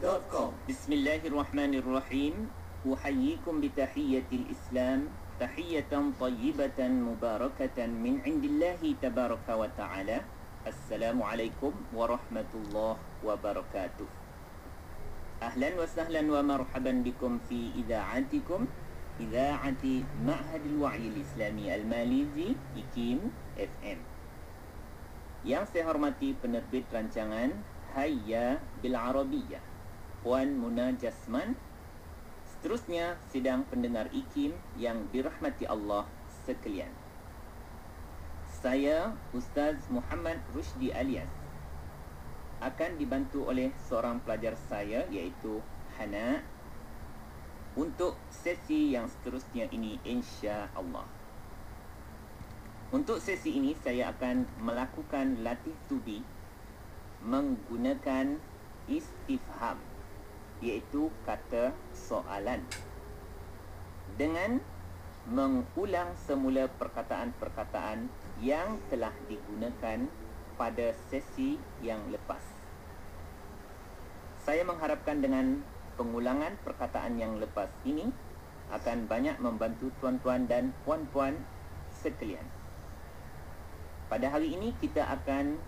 www.muslimsafari.com Bismillahirrahmanirrahim. Uhayyikum bitahiyyatil islam Tahiyyatan tayyibatan mubarakatan Min indillahi tabaraka wa ta'ala. Assalamualaikum warahmatullahi wabarakatuh. Ahlan wa sahlan wa marhaban bikum fi Idaatikum. Idha'ati Ma'had al-Wa'il Islami Al-Malizi Ikim FM yang saya hormati penerbit rancangan Hayya Bil Arabiyah. Puan Muna Jasman. Seterusnya sidang pendengar IKIM yang dirahmati Allah sekalian. Saya Ustaz Muhammad Rushdi Alias. Akan dibantu oleh seorang pelajar saya iaitu Hana untuk sesi yang seterusnya ini insya Allah. Untuk sesi ini saya akan melakukan latih tubi menggunakan istifham iaitu kata soalan dengan mengulang semula perkataan-perkataan yang telah digunakan pada sesi yang lepas. Saya mengharapkan dengan pengulangan perkataan yang lepas ini akan banyak membantu tuan-tuan dan puan-puan sekalian. Pada hari ini kita akan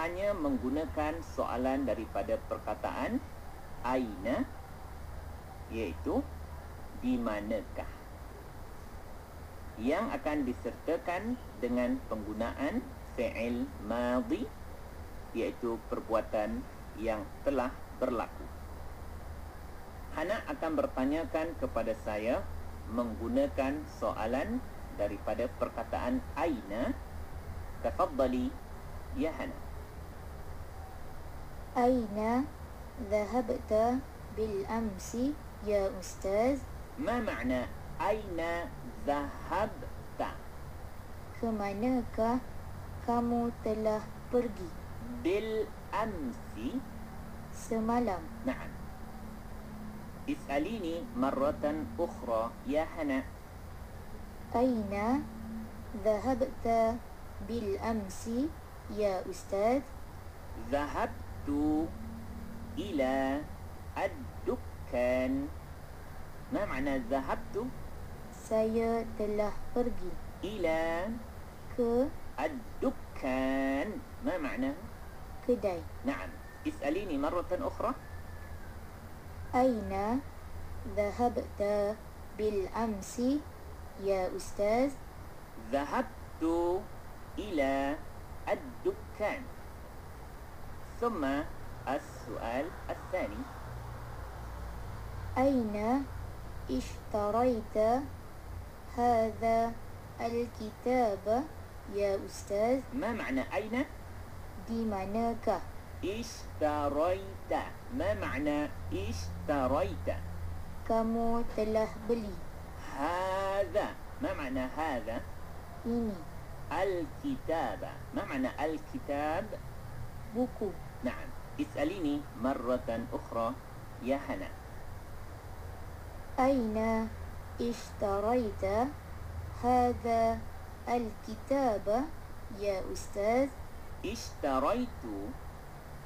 hanya menggunakan soalan daripada perkataan aina? Iaitu di manakah? Yang akan disertakan dengan penggunaan fi'il madhi iaitu perbuatan yang telah berlaku. Hana akan bertanyakan kepada saya menggunakan soalan daripada perkataan aina tafaddali ya hana. Aina ذهبت بالأمس يا أستاذ؟ ما معنى أين ذهبت؟ Kemanakah kamu telah pergi بالأمس semalam? نعم اسأليني مرة أخرى يا هنا أين ذهبت بالأمس يا أستاذ؟ ذهبت إلى الدكان. ما معنى ذهبت؟ Saya telah pergi إلى ke الدكان. ما معناه kedai. نعم. اسأليني مرة أخرى. أين ذهبت بالأمس يا أستاذ؟ ذهبت إلى الدكان. ثم السؤال الثاني. أين اشتريت هذا الكتاب يا أستاذ؟ ما معنى أين؟ Di manakah? اشتريت. ما معنى اشتريت؟ Kamu telah beli هذا. ما معنى هذا؟ ini الكتاب. ما معنى الكتاب؟ buku. نعم. اسأليني مرة أخرى يا هنا أين اشتريت هذا الكتاب يا أستاذ؟ اشتريت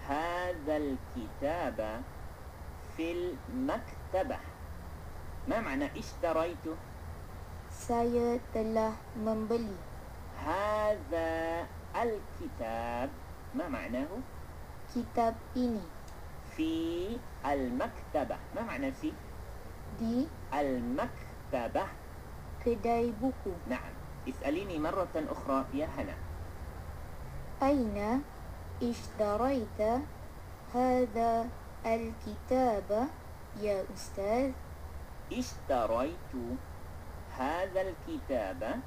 هذا الكتاب في المكتبة. ما معنى اشتريت؟ Saya telah membeli هذا الكتاب ما معناه؟ Kitab ini. في المكتبة ما معنى في di المكتبة kedai buku. نعم اسأليني مرة أخرى يا هنا أين اشتريت هذا الكتاب يا أستاذ؟ اشتريت هذا الكتاب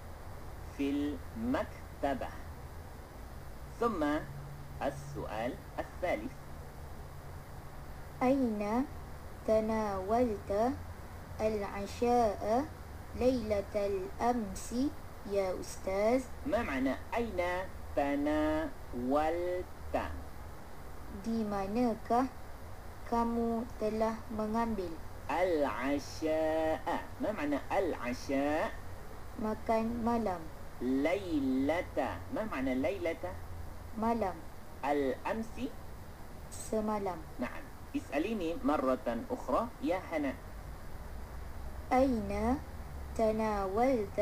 في المكتبة ثم السؤال الثالث أين تناولت العشاء ليلة الأمس يا أستاذ؟ ما معنى أين تناولت Di manakah kamu telah mengambil العشاء ما معنى العشاء makan malam? ليلة ما معنى ليلة Malam الأمس semalam. نعم. اسأليني مرة أخرى. يا هنا. أين تناولت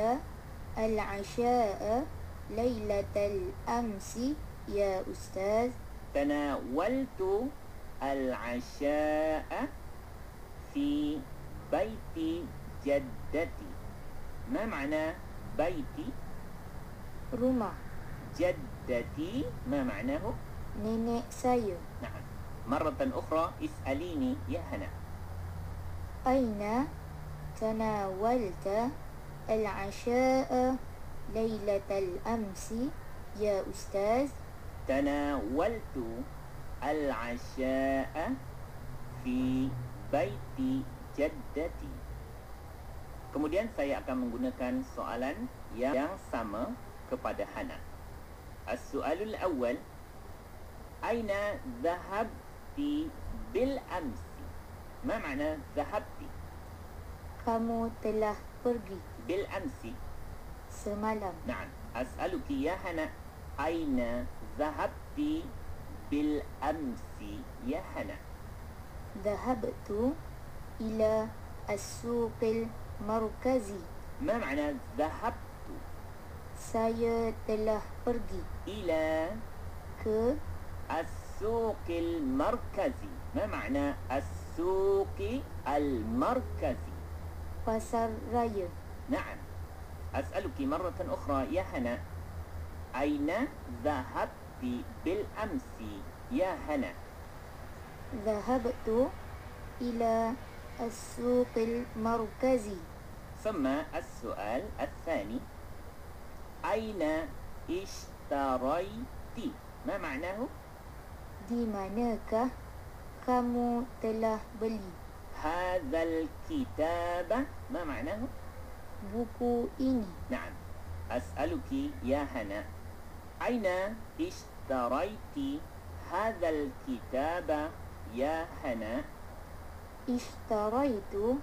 العشاء ليلة الأمس يا أستاذ؟ تناولت العشاء في بيت جدتي. ما معنى بيتي؟ rumah جدتي. ما معناه؟ nenek saya. Nعم. Maratan ukhra is'alini ya Hana. Aina tanawalta al-asha'a laylatal amsi ya ustaz? Tanawaltu al-asha'a fi baiti jaddati. Kemudian saya akan menggunakan soalan yang, yang sama kepada Hana. As-su'alul awal Aina dhahabti bil amsi? Ma makna dhahabti kamu telah pergi bil amsi? semalam نعم أسألك يا هنا أين ذهبت بالأمس يا هنا ذهبت إلى السوق المركزي ما معنى ذهبت saya telah pergi إلى ke السوق المركزي. ما معنى السوق المركزي؟ raya نعم. أسألك مرة أخرى يا هنا. أين ذهبت بالأمس يا هنا؟ ذهبت إلى السوق المركزي. ثم السؤال الثاني. أين اشتريت؟ ما معناه؟ di manakah kamu telah beli? Hadzal kitaba ma ma'nahu? Buku ini. Naam. As'aluki ya Hana. Aina ishtaraiti hadzal kitaba ya Hana? Ishtaraitu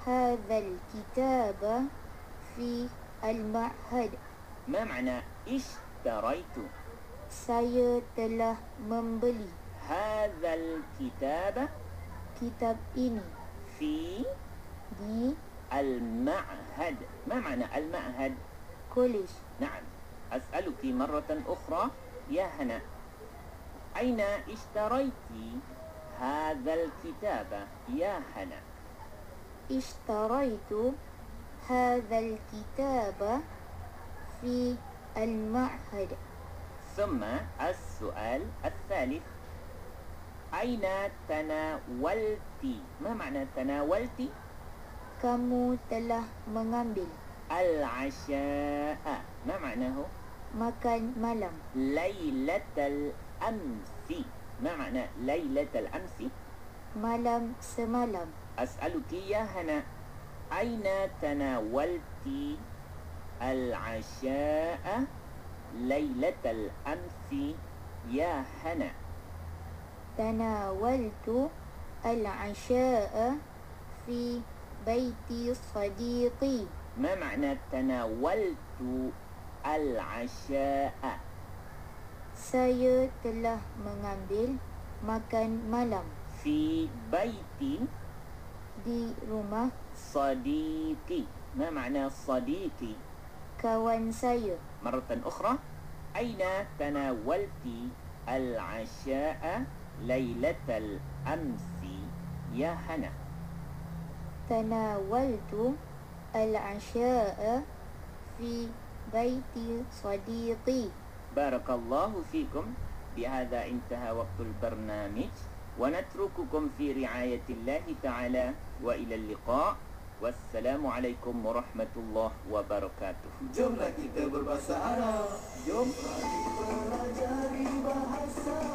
hadzal kitaba fi al-ma'had. Ma ma'na ishtaraitu? saya telah membeli هذا الكتاب kitab ini في di المعهد ما معنى المعهد kolej نعم أسألك مرة أخرى يا هنا أين اشتريت هذا الكتاب يا هنا اشتريت هذا الكتاب في المعهد ثم السؤال الثالث أين تناولت ما معنى تناولت kamu telah mengambil العشاء ما معناه makan malam ليلة الأمس ما معنى ليلة الأمس malam semalam أسألك يا هنا أين تناولت العشاء ليلة الأمس يا هنا تناولت العشاء في بيت صديقي ما معنى تناولت العشاء saya telah mengambil makan malam في بيت di rumah صديقي ما معنى صديقي Saya مرة أخرى أين تناولت العشاء ليلة الأمس يا هنا؟ تناولت العشاء في بيت صديقي. بارك الله فيكم. بهذا انتهى وقت البرنامج. ونترككم في رعاية الله تعالى. وإلى اللقاء. Wassalamualaikum warahmatullahi wabarakatuh. Jomlah kita berbahasa Arab. Jom kita belajar bahasa.